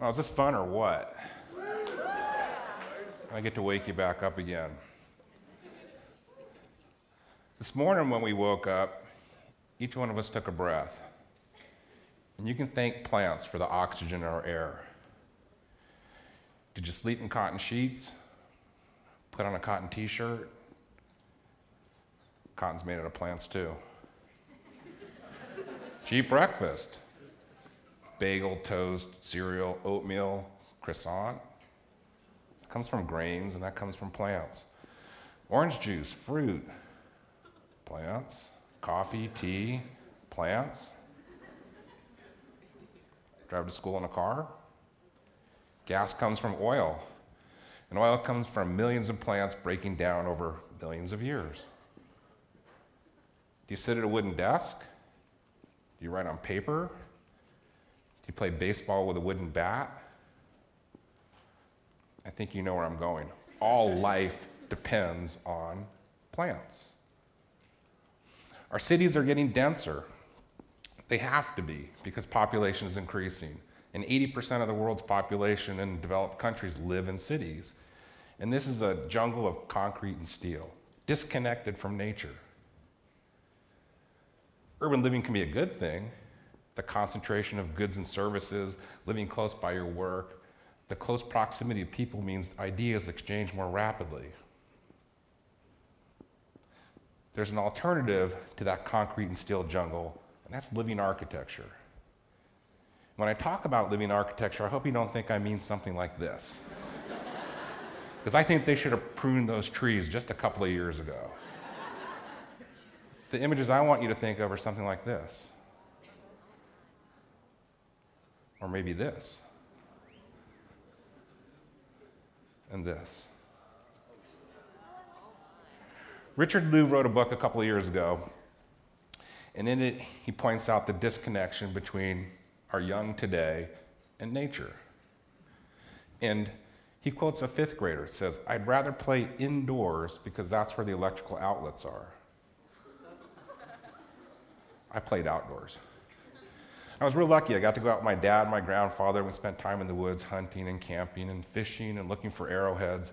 Oh, is this fun or what? I get to wake you back up again. This morning, when we woke up, each one of us took a breath. And you can thank plants for the oxygen in our air. Did you sleep in cotton sheets? Put on a cotton t shirt? Cotton's made out of plants too. Cheap breakfast bagel, toast, cereal, oatmeal, croissant. It comes from grains and that comes from plants. Orange juice, fruit, plants. Coffee, tea, plants. Drive to school in a car. Gas comes from oil. And oil comes from millions of plants breaking down over billions of years. Do you sit at a wooden desk? Do you write on paper? Do you play baseball with a wooden bat? I think you know where I'm going. All life depends on plants. Our cities are getting denser. They have to be because population is increasing. And 80% of the world's population in developed countries live in cities. And this is a jungle of concrete and steel, disconnected from nature. Urban living can be a good thing. The concentration of goods and services, living close by your work, the close proximity of people means ideas exchange more rapidly. There's an alternative to that concrete and steel jungle, and that's living architecture. When I talk about living architecture, I hope you don't think I mean something like this. Because I think they should have pruned those trees just a couple of years ago. the images I want you to think of are something like this. Or maybe this. And this. Richard Louv wrote a book a couple of years ago, and in it, he points out the disconnection between our young today and nature. And he quotes a fifth grader, says, I'd rather play indoors because that's where the electrical outlets are. I played outdoors. I was real lucky. I got to go out with my dad my grandfather. We spent time in the woods hunting and camping and fishing and looking for arrowheads.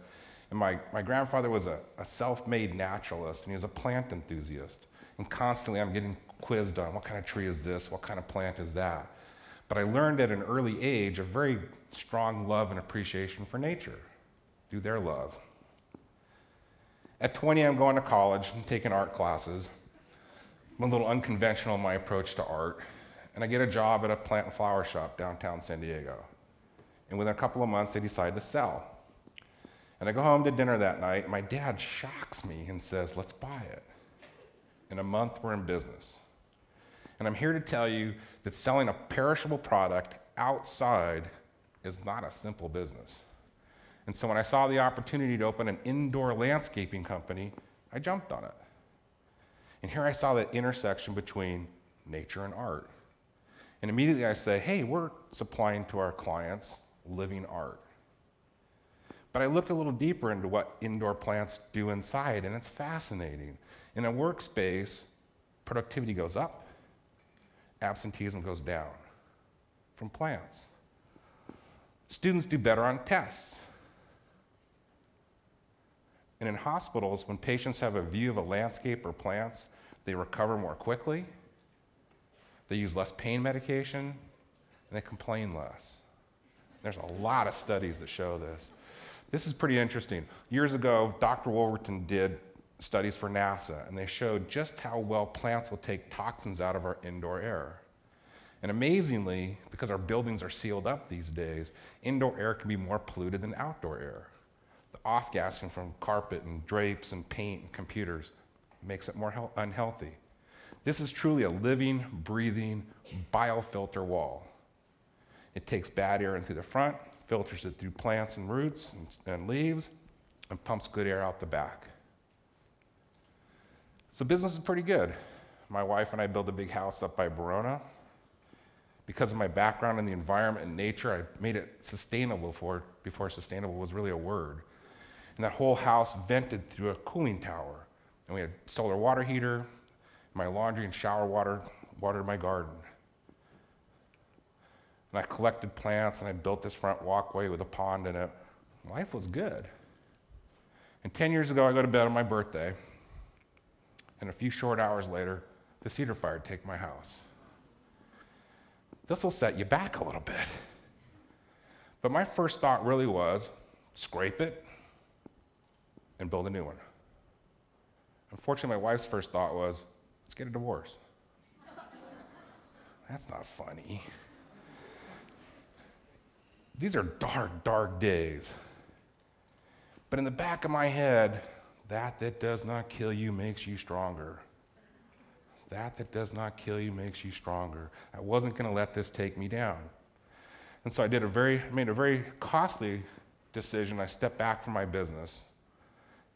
And my, my grandfather was a, a self made naturalist and he was a plant enthusiast. And constantly I'm getting quizzed on what kind of tree is this, what kind of plant is that. But I learned at an early age a very strong love and appreciation for nature through their love. At 20, I'm going to college and taking art classes. I'm a little unconventional in my approach to art, and I get a job at a plant and flower shop downtown San Diego. And within a couple of months, they decide to sell. And I go home to dinner that night, and my dad shocks me and says, Let's buy it. In a month, we're in business. And I'm here to tell you that selling a perishable product outside is not a simple business. And so when I saw the opportunity to open an indoor landscaping company, I jumped on it. And here I saw that intersection between nature and art. And immediately I say, hey, we're supplying to our clients living art. But I looked a little deeper into what indoor plants do inside, and it's fascinating. In a workspace, productivity goes up, absenteeism goes down from plants. Students do better on tests. And in hospitals, when patients have a view of a landscape or plants, they recover more quickly, they use less pain medication, and they complain less. There's a lot of studies that show this. This is pretty interesting. Years ago, Dr. Wolverton did studies for NASA, and they showed just how well plants will take toxins out of our indoor air. And amazingly, because our buildings are sealed up these days, indoor air can be more polluted than outdoor air. The off gassing from carpet and drapes and paint and computers makes it more unhealthy. This is truly a living, breathing biofilter wall. It takes bad air in through the front, filters it through plants and roots and, and leaves, and pumps good air out the back. So business is pretty good. My wife and I built a big house up by Ramona. Because of my background in the environment and nature, I made it sustainable for, before sustainable was really a word. And that whole house vented through a cooling tower. And we had solar water heater, my laundry and shower water watered my garden. and I collected plants and I built this front walkway with a pond in it. Life was good. And 10 years ago, I go to bed on my birthday, and a few short hours later, the cedar fire take my house. This will set you back a little bit. But my first thought really was scrape it and build a new one. Unfortunately, my wife's first thought was let's get a divorce. That's not funny. These are dark, dark days. But in the back of my head, that that does not kill you makes you stronger. That that does not kill you makes you stronger. I wasn't going to let this take me down. And so I did a very, made a very costly decision. I stepped back from my business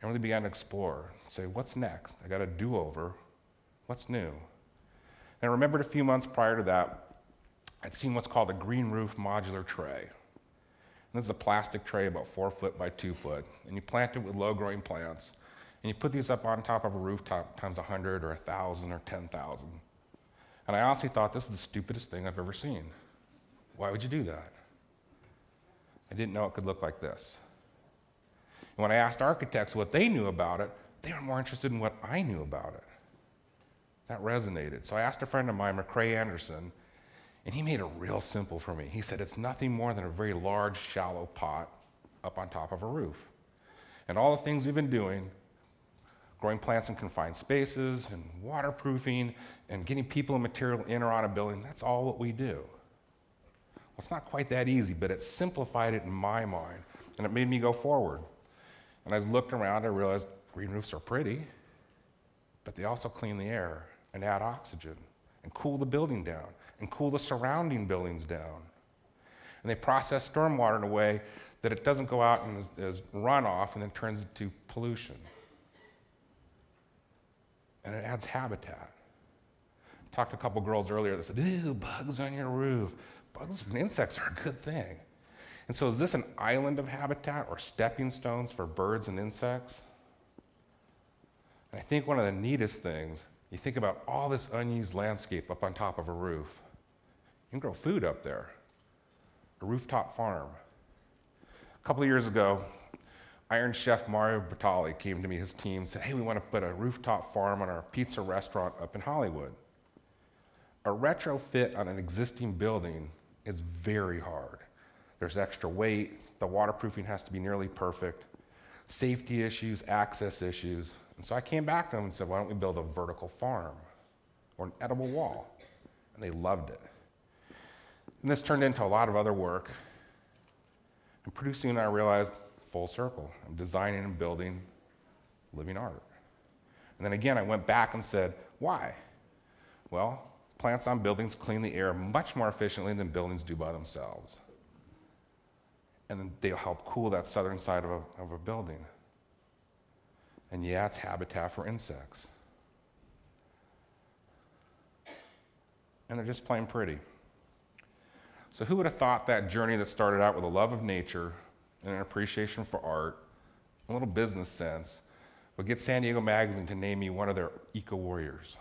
and really began to explore, say, what's next? I got a do over. What's new? And I remembered a few months prior to that, I'd seen what's called a green roof modular tray. And this is a plastic tray about four foot by two foot, and you plant it with low growing plants. And you put these up on top of a rooftop times 100 or 1,000 or 10,000. And I honestly thought this is the stupidest thing I've ever seen. Why would you do that? I didn't know it could look like this. And when I asked architects what they knew about it, they were more interested in what I knew about it. That resonated. So I asked a friend of mine, McCray Anderson, and he made it real simple for me. He said it's nothing more than a very large, shallow pot up on top of a roof. And all the things we've been doing growing plants in confined spaces and waterproofing and getting people and material in or on a building that's all what we do. Well, it's not quite that easy, but it simplified it in my mind and it made me go forward. And as I looked around, I realized green roofs are pretty, but they also clean the air and add oxygen and cool the building down and cool the surrounding buildings down. And they process stormwater in a way that it doesn't go out and as, runoff and then turns into pollution. And it adds habitat. Talked to a couple girls earlier that said, Ew, bugs on your roof. Bugs and insects are a good thing. And so, is this an island of habitat or stepping stones for birds and insects? And I think one of the neatest things, you think about all this unused landscape up on top of a roof. You can grow food up there, a rooftop farm. A couple of years ago, Iron Chef Mario Batali came to me, his team, said, Hey, we want to put a rooftop farm on our pizza restaurant up in Hollywood. A retrofit on an existing building is very hard. There's extra weight, the waterproofing has to be nearly perfect, safety issues, access issues. And so I came back to them and said, Why don't we build a vertical farm or an edible wall? And they loved it. And this turned into a lot of other work. And pretty soon I realized full circle. I'm designing and building living art. And then again, I went back and said, why? Well, plants on buildings clean the air much more efficiently than buildings do by themselves. And they'll help cool that southern side of a, of a building. And yeah, it's habitat for insects. And they're just plain pretty. So, who would have thought that journey that started out with a love of nature and an appreciation for art, a little business sense, would get San Diego Magazine to name me one of their eco warriors.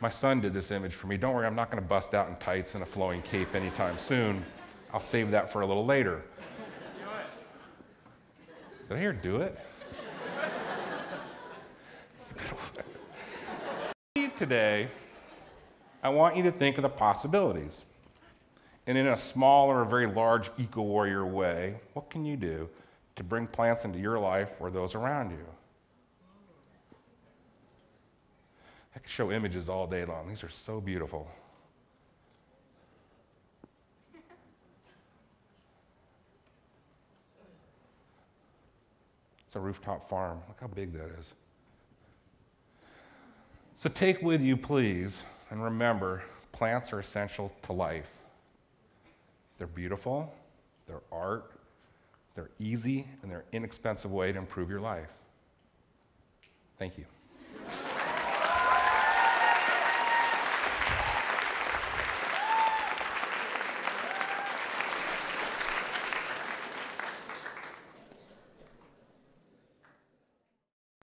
My son did this image for me. Don't worry, I'm not going to bust out in tights and a flowing cape anytime soon. I'll save that for a little later. Did I hear do it? Today, I want you to think of the possibilities. And in a small or a very large eco warrior way, what can you do to bring plants into your life or those around you? I could show images all day long. These are so beautiful. It's a rooftop farm. Look how big that is. So take with you, please, and remember plants are essential to life. They're beautiful, they're art, they're easy, and they're an inexpensive way to improve your life. Thank you.